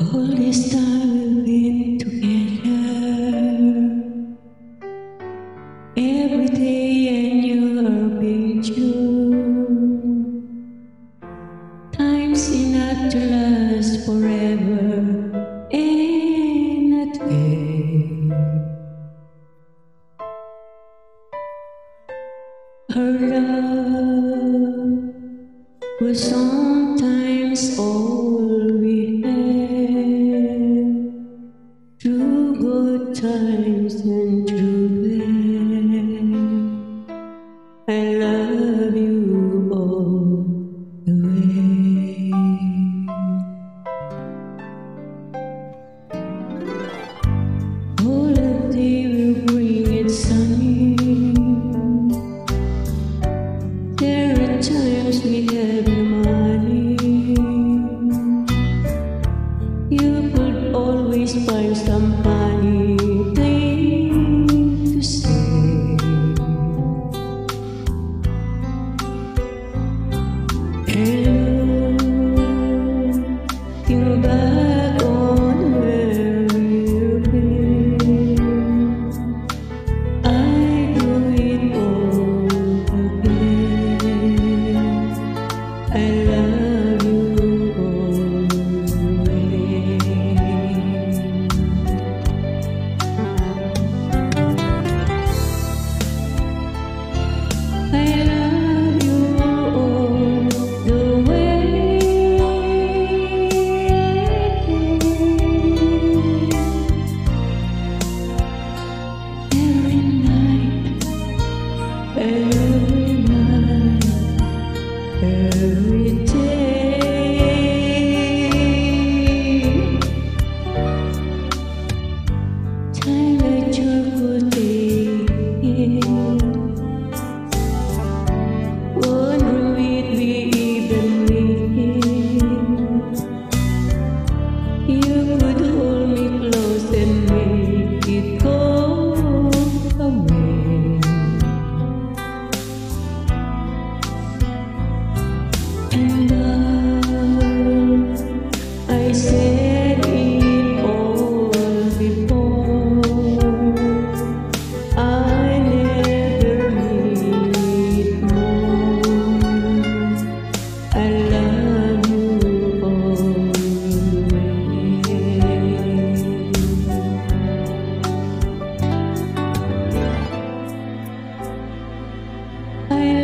All this time we've been together. Every day and you're with you. Time's enough to last forever and a day. Her love was sometimes times we have no money. You could always find some I